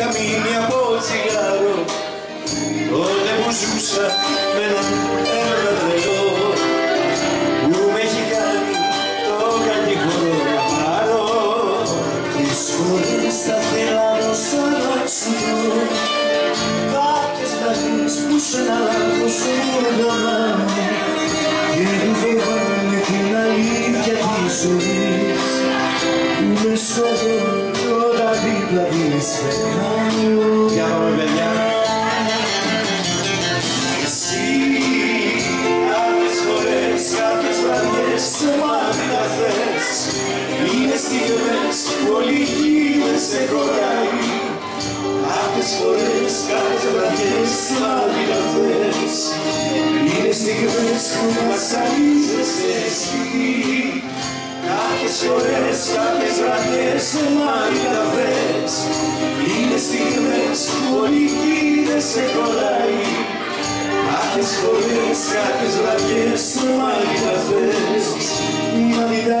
είχα μείνει από τσιγάρο τότε που ζούσα με έναν έρωτα τρελό. Που με έχει κάνει το κατηγορό να πάρω Τις φορές θα θέλα να σ' αλλάξω Κάποιες βραδείς που σε ένα λάθος σου γραμμάνε Και που φοβάμαι την αλήθεια της ζωής. Που με σκοτώνει όταν δίπλα της περνάω Για πάμε παιδιά. Εσύ Κάποιες φορές, κάποιες βραδιές σε μάτια θες. Είναι στιγμές που όλοι γύρω σε χωράει. Κάποιες φορές, κάποιες βραδιές σε μάτια θες. Είναι στιγμές που βασανίζεσαι εσύ Κάποιες φορές, κάποιες βραδιές σε μάτια θες Είναι στιγμές που όλοι γύρω σε χωράει Κάποιες φορές, κάποιες βραδιές τρομάει τα θες Μα τι τα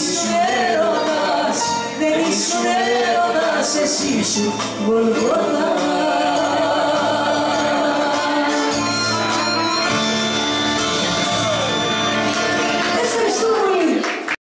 ήσουν έρωτας, δεν ήσουν έρωτας, εσύ ήσουν Γολγοθάς.